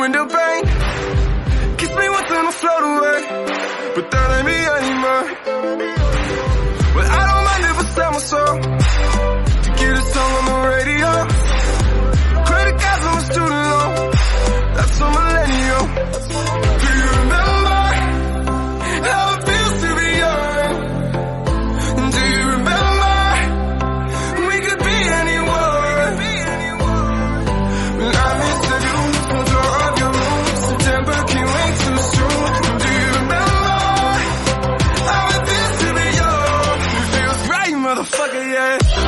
window pane. Kiss me once and I'll float away. But that ain't me anymore. Well, I don't mind if I sell my soul. To get a song yeah.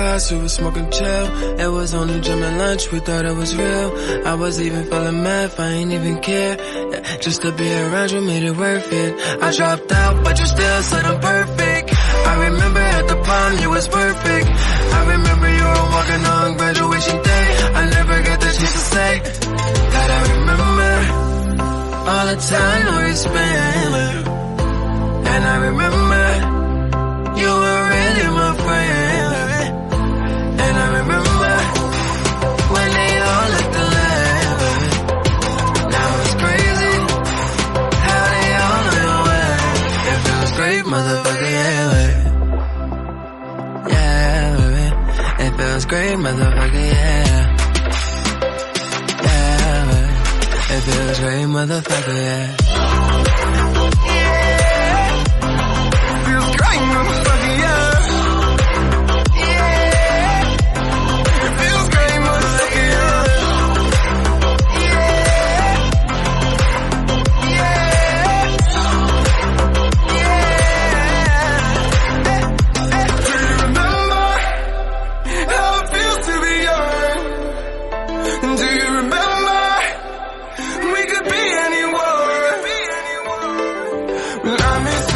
Class, we were smoking chill. It was only gym and lunch, we thought it was real. I was even feeling math, I ain't even care. Yeah, just to be around you made it worth it. I dropped out, but you still said I'm perfect. I remember at the prom, you was perfect. I remember you were walking on graduation day. I never got the chance to say that I remember all the time we spent. And I remember motherfucker, yeah, baby. Yeah, baby. It feels great, motherfucker, yeah. Yeah, baby. It feels great, motherfucker, yeah. Yeah. Feels great, motherfucker. I miss